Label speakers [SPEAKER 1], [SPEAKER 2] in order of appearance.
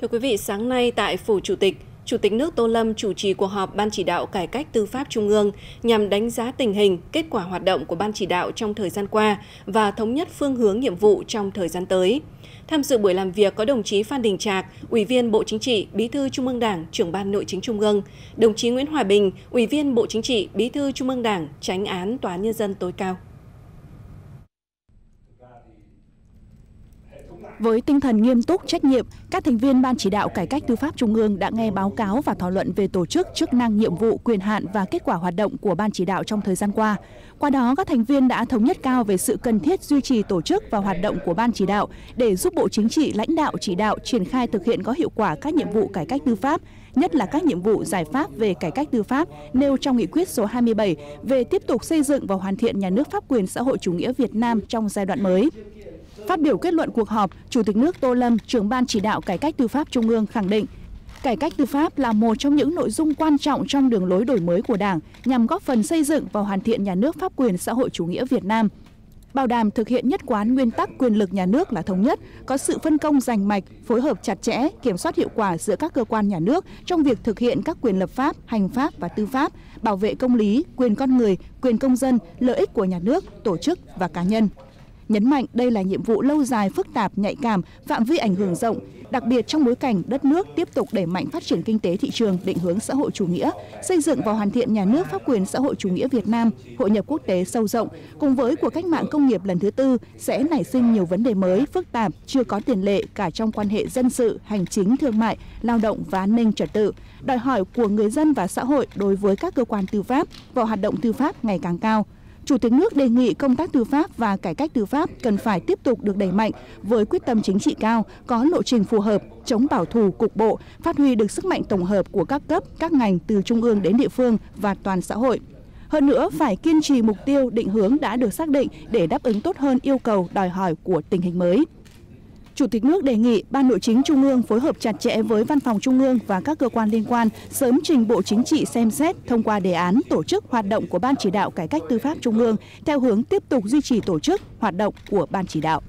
[SPEAKER 1] Thưa quý vị, sáng nay tại Phủ Chủ tịch, Chủ tịch nước Tô Lâm chủ trì cuộc họp Ban chỉ đạo cải cách tư pháp Trung ương nhằm đánh giá tình hình, kết quả hoạt động của Ban chỉ đạo trong thời gian qua và thống nhất phương hướng nhiệm vụ trong thời gian tới. Tham dự buổi làm việc có đồng chí Phan Đình Trạc, Ủy viên Bộ Chính trị, Bí thư Trung ương Đảng, trưởng ban Nội chính Trung ương, đồng chí Nguyễn Hòa Bình, Ủy viên Bộ Chính trị, Bí thư Trung ương Đảng, Tránh án Tòa Nhân dân tối cao.
[SPEAKER 2] Với tinh thần nghiêm túc, trách nhiệm, các thành viên Ban chỉ đạo cải cách tư pháp Trung ương đã nghe báo cáo và thảo luận về tổ chức, chức năng, nhiệm vụ, quyền hạn và kết quả hoạt động của Ban chỉ đạo trong thời gian qua. Qua đó, các thành viên đã thống nhất cao về sự cần thiết duy trì tổ chức và hoạt động của Ban chỉ đạo để giúp Bộ Chính trị lãnh đạo chỉ đạo triển khai thực hiện có hiệu quả các nhiệm vụ cải cách tư pháp, nhất là các nhiệm vụ giải pháp về cải cách tư pháp nêu trong nghị quyết số 27 về tiếp tục xây dựng và hoàn thiện nhà nước pháp quyền xã hội chủ nghĩa Việt Nam trong giai đoạn mới. Phát biểu kết luận cuộc họp, Chủ tịch nước Tô Lâm, trưởng ban chỉ đạo cải cách tư pháp Trung ương khẳng định, cải cách tư pháp là một trong những nội dung quan trọng trong đường lối đổi mới của Đảng nhằm góp phần xây dựng và hoàn thiện nhà nước pháp quyền xã hội chủ nghĩa Việt Nam. Bảo đảm thực hiện nhất quán nguyên tắc quyền lực nhà nước là thống nhất, có sự phân công rành mạch, phối hợp chặt chẽ, kiểm soát hiệu quả giữa các cơ quan nhà nước trong việc thực hiện các quyền lập pháp, hành pháp và tư pháp, bảo vệ công lý, quyền con người, quyền công dân, lợi ích của nhà nước, tổ chức và cá nhân nhấn mạnh đây là nhiệm vụ lâu dài phức tạp, nhạy cảm, phạm vi ảnh hưởng rộng, đặc biệt trong bối cảnh đất nước tiếp tục đẩy mạnh phát triển kinh tế thị trường định hướng xã hội chủ nghĩa, xây dựng và hoàn thiện nhà nước pháp quyền xã hội chủ nghĩa Việt Nam, hội nhập quốc tế sâu rộng, cùng với cuộc cách mạng công nghiệp lần thứ tư sẽ nảy sinh nhiều vấn đề mới, phức tạp, chưa có tiền lệ cả trong quan hệ dân sự, hành chính, thương mại, lao động và an ninh trật tự, đòi hỏi của người dân và xã hội đối với các cơ quan tư pháp và hoạt động tư pháp ngày càng cao. Chủ tịch nước đề nghị công tác tư pháp và cải cách tư pháp cần phải tiếp tục được đẩy mạnh với quyết tâm chính trị cao, có lộ trình phù hợp, chống bảo thủ cục bộ, phát huy được sức mạnh tổng hợp của các cấp, các ngành từ trung ương đến địa phương và toàn xã hội. Hơn nữa, phải kiên trì mục tiêu định hướng đã được xác định để đáp ứng tốt hơn yêu cầu đòi hỏi của tình hình mới. Chủ tịch nước đề nghị Ban Nội chính Trung ương phối hợp chặt chẽ với Văn phòng Trung ương và các cơ quan liên quan sớm trình Bộ Chính trị xem xét thông qua đề án tổ chức hoạt động của Ban chỉ đạo cải cách tư pháp Trung ương theo hướng tiếp tục duy trì tổ chức, hoạt động của Ban chỉ đạo.